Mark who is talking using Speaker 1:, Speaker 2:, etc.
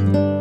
Speaker 1: Bye.